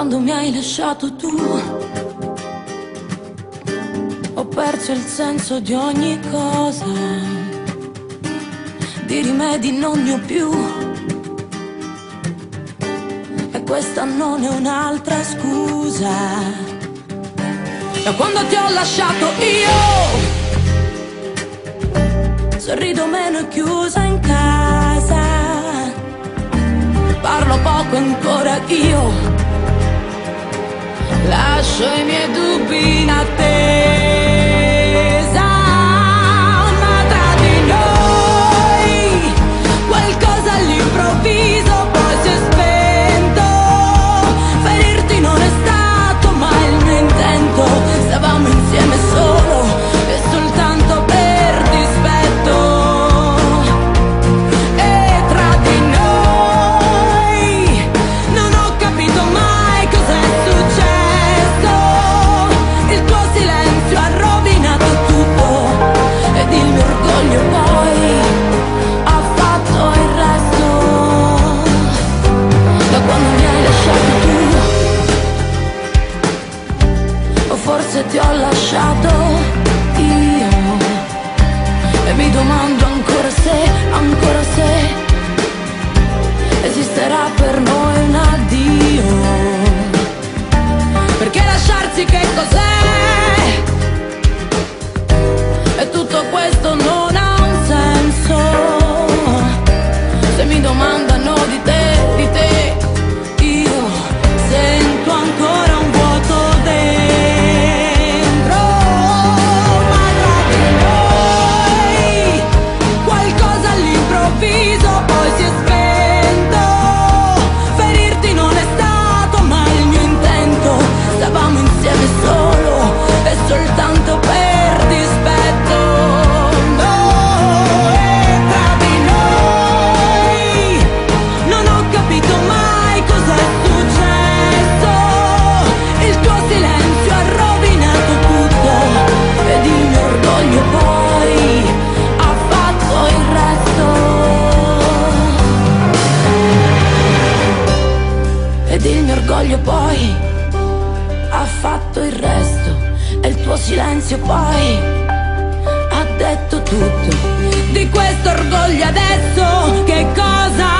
quando mi hai lasciato tu. Ho perso il senso di ogni cosa, di rimedi non ne ho più. E questa non è un'altra scusa. Da quando ti ho lasciato io, sorrido meno chiusa in casa. Parlo poco ancora io lasciami e dubbi in te E mi domando ancora se, ancora se esisterà per noi un addio. Perché lasciarsi che cos'è? E tutto questo non orgoglio poi ha fatto il resto e il tuo silenzio poi ha detto tutto. Di questo orgoglio adesso che cosa?